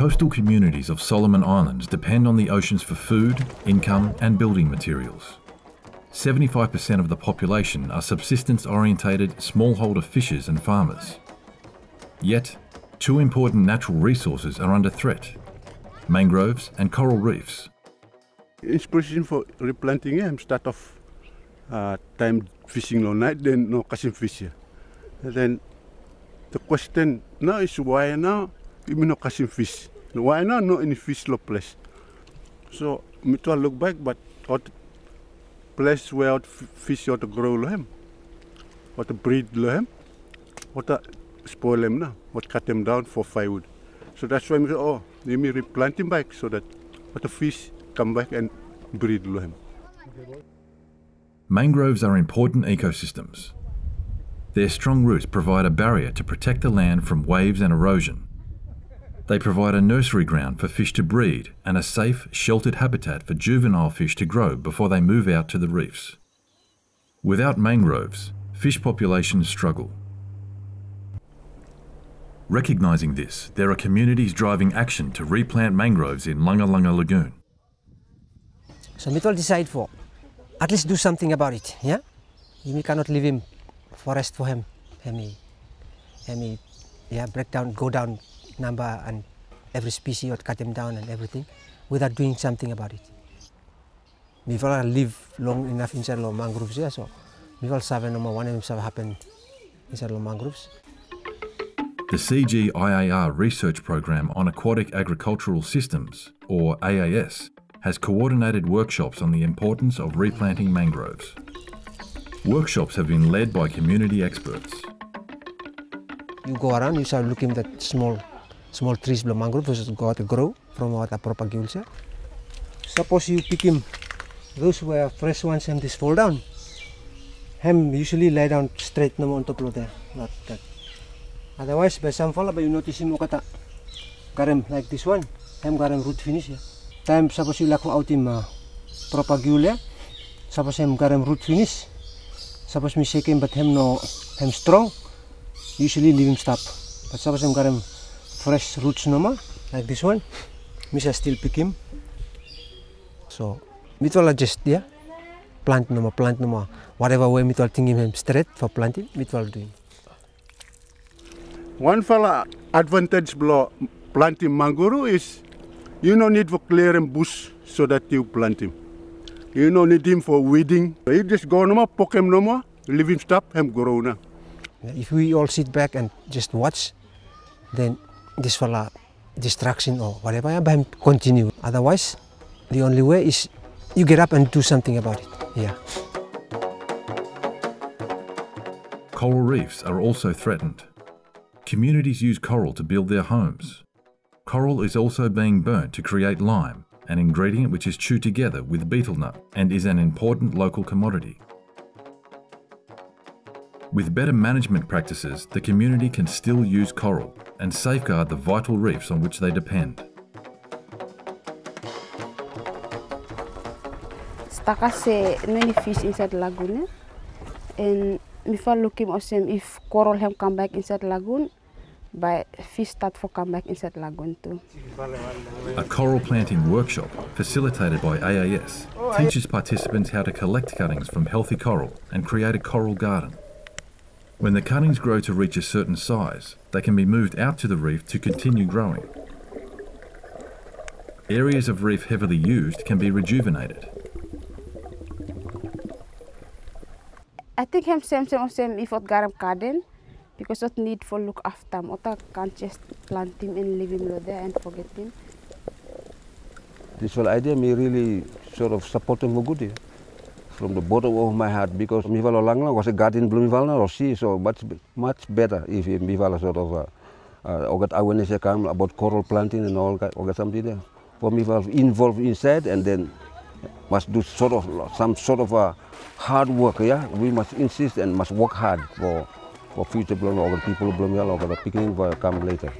coastal communities of Solomon Islands depend on the oceans for food, income, and building materials. 75% of the population are subsistence orientated smallholder fishers and farmers. Yet, two important natural resources are under threat mangroves and coral reefs. Inspiration for replanting yeah, start off uh, time fishing no night, then no catching fish here. And then the question now is why now we no catching fish? Why not? no any fish low place? So me to look back, but what place where fish ought to grow lohem, or to breed lohem, or to spoil them now, what cut them down for firewood. So that's why we say, oh, let me replant them back so that what the fish come back and breed lohem. Mangroves are important ecosystems. Their strong roots provide a barrier to protect the land from waves and erosion. They provide a nursery ground for fish to breed and a safe, sheltered habitat for juvenile fish to grow before they move out to the reefs. Without mangroves, fish populations struggle. Recognising this, there are communities driving action to replant mangroves in Langa Lagoon. So we will decide for at least do something about it, yeah? We cannot leave him forest for him. Hemi, hemi, yeah, break down, go down number and every species or cut them down and everything without doing something about it. We will live long enough inside the mangroves, yeah, so we will survive number one and happen inside the mangroves. The CGIAR research program on aquatic agricultural systems, or AAS, has coordinated workshops on the importance of replanting mangroves. Workshops have been led by community experts. You go around, you start looking at small small trees below mangrove which got to grow from what propagules. Suppose you pick him, those were fresh ones and this fall down. Hem usually lay down straight no on top of there, not that. Otherwise, by some fall, but you notice him kata garam like this one, hem garam root finish. Yeah. Time suppose you lack out him uh, propagule, suppose him garam root finish. Suppose me shake him, but him no him strong. Usually leave him stop. But suppose him garam fresh roots normal like this one. Me still pick him. So, it will adjust, yeah. Plant normal, plant normal. Whatever way will thinking him straight for planting, it will do. One fella advantage below planting mangoro is you no need for clearing bush so that you plant him. You no need him for weeding. You just go no more, poke him no more, leave him stop, him grow now. If we all sit back and just watch, then this fella uh, distraction or whatever, him continue. Otherwise, the only way is you get up and do something about it. Yeah. Coral reefs are also threatened. Communities use coral to build their homes. Coral is also being burnt to create lime, an ingredient which is chewed together with betel nut and is an important local commodity. With better management practices, the community can still use coral and safeguard the vital reefs on which they depend. Stakase many fish inside lagoon eh? and if I look if coral have come back inside lagoon, but fish start for come back inside lagoon too. A coral planting workshop facilitated by AAS teaches participants how to collect cuttings from healthy coral and create a coral garden. When the cuttings grow to reach a certain size, they can be moved out to the reef to continue growing. Areas of reef heavily used can be rejuvenated. I think him same same same if what garam garden because what need for look after him. Ota can't just plant him and leave him there and forget him. This whole idea me really sort of support him good yeah. From the bottom of my heart because Mivala Langla was a garden bloom Mivala or see so much much better if Mivala sort of uh, uh, got awareness come about coral planting and all that or something there. For Mivala involved inside and then must do sort of some sort of a hard work. Yeah, we must insist and must work hard for for future or people or the beginning will come later.